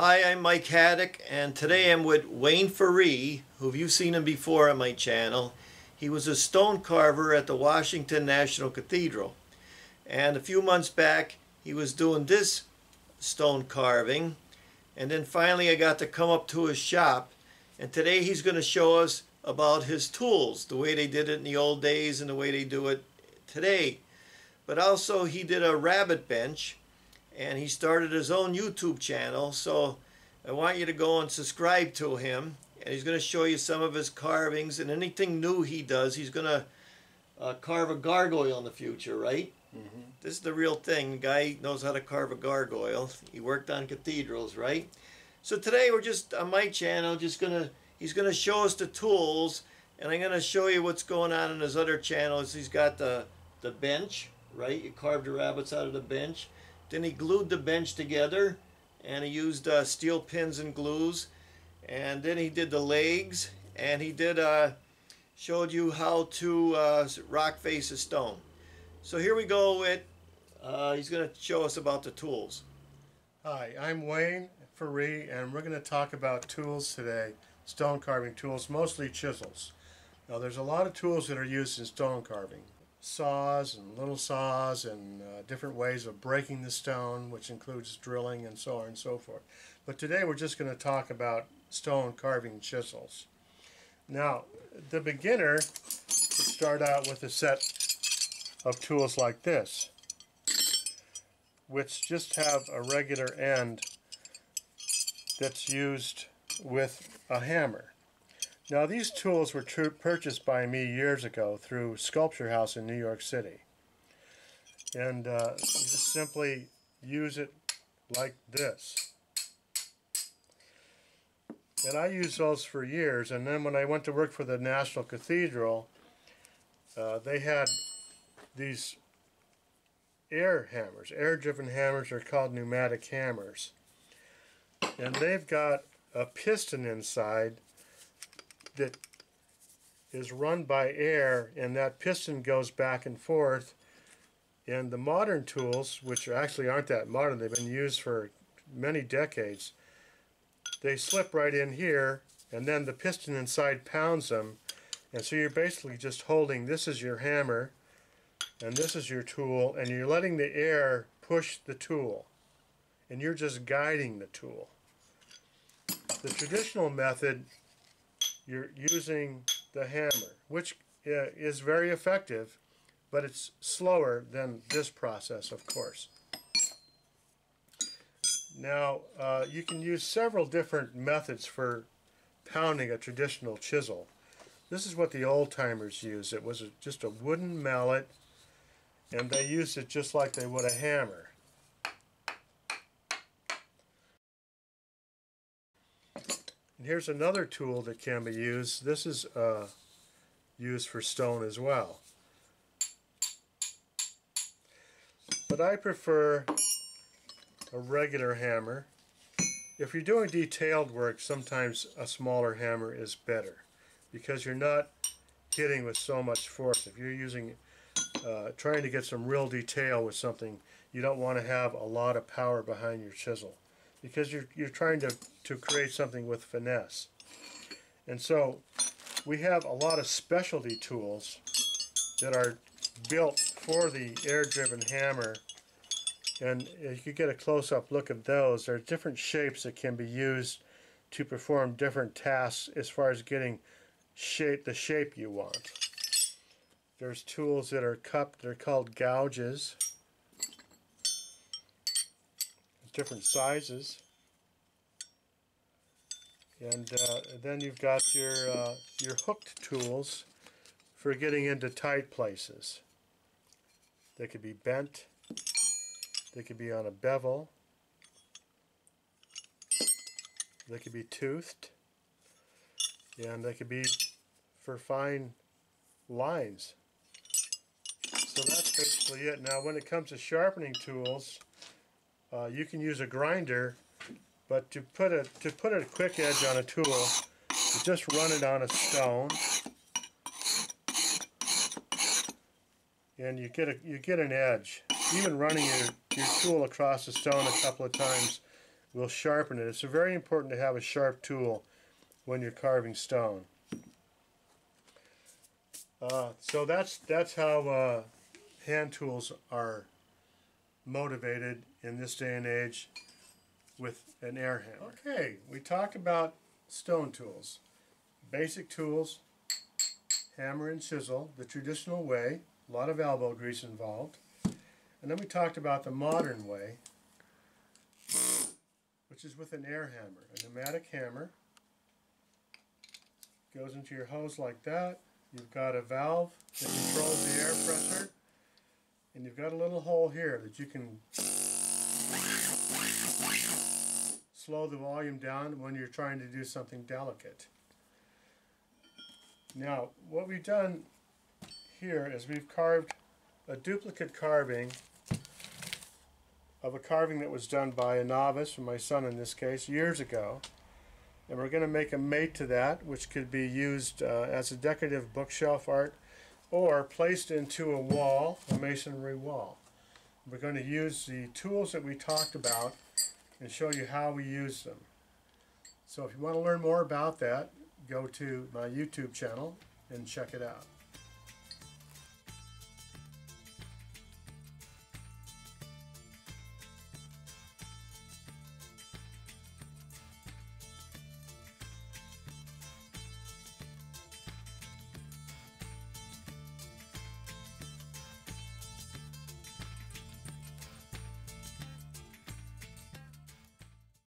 Hi, I'm Mike Haduck, and today I'm with Wayne Ferree, who you've seen him before on my channel. He was a stone carver at the Washington National Cathedral. And a few months back, he was doing this stone carving. And then finally, I got to come up to his shop. And today, he's going to show us about his tools, the way they did it in the old days and the way they do it today. But also, he did a rabbit bench and he started his own YouTube channel. So I want you to go and subscribe to him. And he's going to show you some of his carvings and anything new he does. He's going to uh, carve a gargoyle in the future, right? Mm-hmm. This is the real thing. The guy knows how to carve a gargoyle. He worked on cathedrals, right? So today we're just on my channel, just gonna he's gonna show us the tools, and I'm gonna show you what's going on in his other channels. He's got the the bench, right? You carved the rabbets out of the bench. Then he glued the bench together and he used uh, steel pins and glues. And then he did the legs and he did uh, showed you how to uh, rock face a stone. So here we go with, uh, he's going to show us about the tools. Hi, I'm Wayne Ferree and we're going to talk about tools today, stone carving tools, mostly chisels. Now there's a lot of tools that are used in stone carving saws and little saws and uh, different ways of breaking the stone, which includes drilling and so on and so forth. But today we're just going to talk about stone carving chisels. Now, the beginner would start out with a set of tools like this, which just have a regular end that's used with a hammer. Now these tools were purchased by me years ago through Sculpture House in New York City. And uh, you just simply use it like this. And I used those for years, and then when I went to work for the National Cathedral, uh, they had these air hammers. Air-driven hammers are called pneumatic hammers. And they've got a piston inside that is run by air and that piston goes back and forth. And the modern tools which actually aren't that modern they've been used for many decades they slip right in here and then the piston inside pounds them. And so you're basically just holding this is your hammer and this is your tool and you're letting the air push the tool. And you're just guiding the tool. The traditional method you're using the hammer, which uh, is very effective, but it's slower than this process, of course. Now, uh, you can use several different methods for pounding a traditional chisel. This is what the old-timers used. It was just a wooden mallet, and they used it just like they would a hammer. And here's another tool that can be used. This is uh, used for stone as well. But I prefer a regular hammer. If you're doing detailed work, sometimes a smaller hammer is better because you're not hitting with so much force. If you're using, uh, trying to get some real detail with something, you don't want to have a lot of power behind your chisel because you're, you're trying to, to create something with finesse. And so we have a lot of specialty tools that are built for the air-driven hammer and if you get a close-up look at those. There are different shapes that can be used to perform different tasks as far as getting shape the shape you want. There's tools that are cupped, they're called gouges different sizes. And uh, then you've got your, uh, your hooked tools for getting into tight places. They could be bent, they could be on a bevel, they could be toothed, and they could be for fine lines. So that's basically it. Now when it comes to sharpening tools, uh, you can use a grinder, but to put a to put a quick edge on a tool, you just run it on a stone, and you get a you get an edge. Even running your your tool across the stone a couple of times will sharpen it. It's very important to have a sharp tool when you're carving stone. Uh, so that's that's how uh, hand tools are motivated in this day and age with an air hammer. Okay, we talked about stone tools. Basic tools, hammer and chisel, the traditional way, a lot of elbow grease involved. And then we talked about the modern way, which is with an air hammer, a pneumatic hammer. Goes into your hose like that. You've got a valve that controls the air pressure. And you've got a little hole here that you can slow the volume down when you're trying to do something delicate. Now, what we've done here is we've carved a duplicate carving of a carving that was done by a novice, or my son in this case, years ago. And we're going to make a mate to that, which could be used uh, as a decorative bookshelf art or placed into a wall, a masonry wall. We're going to use the tools that we talked about and show you how we use them. So if you want to learn more about that, go to my YouTube channel and check it out.